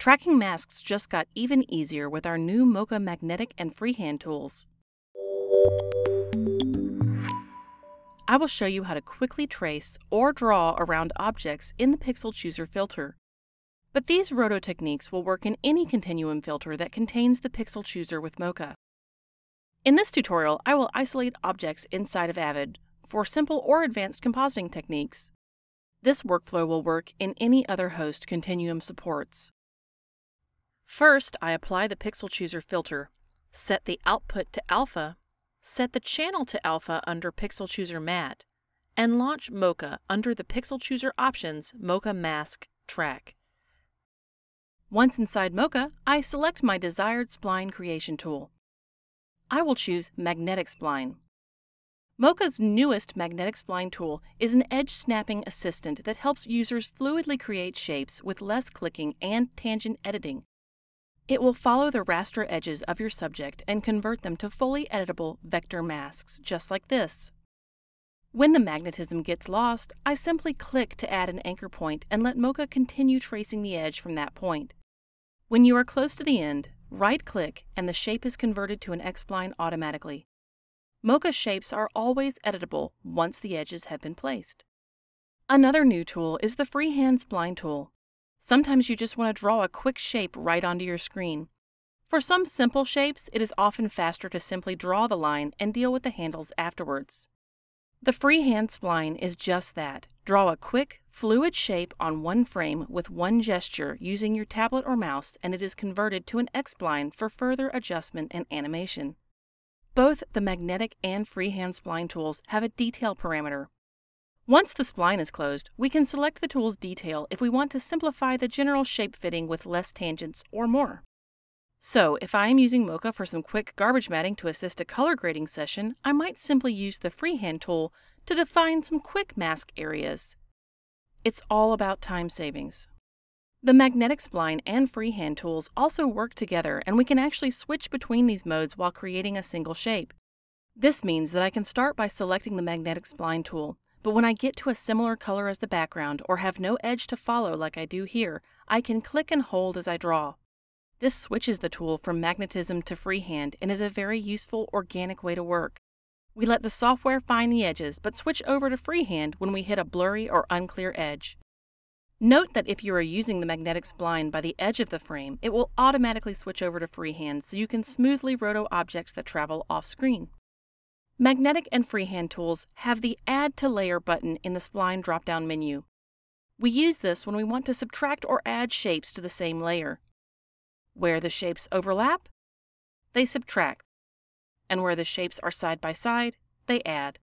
Tracking masks just got even easier with our new Mocha magnetic and freehand tools. I will show you how to quickly trace or draw around objects in the Pixel Chooser filter. But these roto techniques will work in any continuum filter that contains the Pixel Chooser with Mocha. In this tutorial, I will isolate objects inside of Avid for simple or advanced compositing techniques. This workflow will work in any other host Continuum supports. First, I apply the Pixel Chooser filter, set the output to alpha, set the channel to alpha under Pixel Chooser Matte, and launch Mocha under the Pixel Chooser Options Mocha Mask track. Once inside Mocha, I select my desired spline creation tool. I will choose Magnetic Spline. Mocha's newest magnetic spline tool is an edge snapping assistant that helps users fluidly create shapes with less clicking and tangent editing it will follow the raster edges of your subject and convert them to fully editable vector masks, just like this. When the magnetism gets lost, I simply click to add an anchor point and let Mocha continue tracing the edge from that point. When you are close to the end, right-click and the shape is converted to an X-spline automatically. Mocha shapes are always editable once the edges have been placed. Another new tool is the Freehand Spline tool. Sometimes you just want to draw a quick shape right onto your screen. For some simple shapes, it is often faster to simply draw the line and deal with the handles afterwards. The freehand spline is just that. Draw a quick, fluid shape on one frame with one gesture using your tablet or mouse, and it is converted to an X-spline for further adjustment and animation. Both the magnetic and freehand spline tools have a detail parameter, once the spline is closed, we can select the tool's detail if we want to simplify the general shape fitting with less tangents or more. So, if I am using Mocha for some quick garbage matting to assist a color grading session, I might simply use the freehand tool to define some quick mask areas. It's all about time savings. The magnetic spline and freehand tools also work together, and we can actually switch between these modes while creating a single shape. This means that I can start by selecting the magnetic spline tool, but when I get to a similar color as the background or have no edge to follow like I do here, I can click and hold as I draw. This switches the tool from magnetism to freehand and is a very useful organic way to work. We let the software find the edges, but switch over to freehand when we hit a blurry or unclear edge. Note that if you are using the magnetic spline by the edge of the frame, it will automatically switch over to freehand so you can smoothly roto objects that travel off screen. Magnetic and freehand tools have the Add to Layer button in the Spline drop-down menu. We use this when we want to subtract or add shapes to the same layer. Where the shapes overlap, they subtract, and where the shapes are side by side, they add.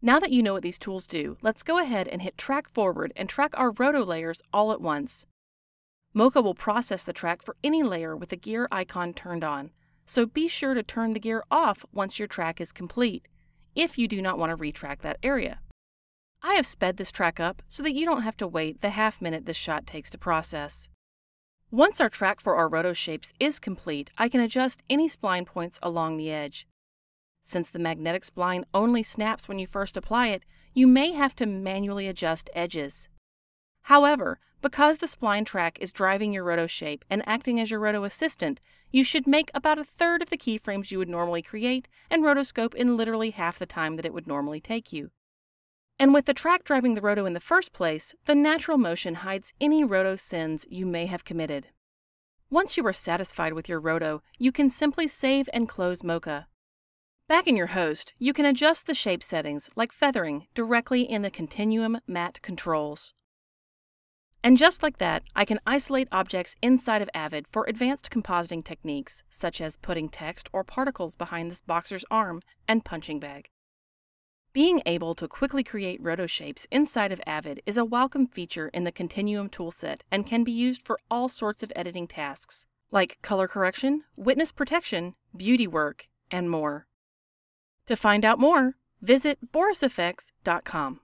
Now that you know what these tools do, let's go ahead and hit Track Forward and track our roto layers all at once. Mocha will process the track for any layer with the gear icon turned on, so be sure to turn the gear off once your track is complete, if you do not want to retrack that area. I have sped this track up so that you don't have to wait the half minute this shot takes to process. Once our track for our roto shapes is complete, I can adjust any spline points along the edge. Since the magnetic spline only snaps when you first apply it, you may have to manually adjust edges. However, because the spline track is driving your roto shape and acting as your roto assistant, you should make about a third of the keyframes you would normally create and rotoscope in literally half the time that it would normally take you. And with the track driving the roto in the first place, the natural motion hides any roto sins you may have committed. Once you are satisfied with your roto, you can simply save and close Mocha. Back in your host, you can adjust the shape settings, like feathering, directly in the Continuum Matte controls. And just like that, I can isolate objects inside of Avid for advanced compositing techniques, such as putting text or particles behind this boxer's arm and punching bag. Being able to quickly create roto shapes inside of Avid is a welcome feature in the Continuum toolset and can be used for all sorts of editing tasks, like color correction, witness protection, beauty work, and more. To find out more, visit borisfx.com.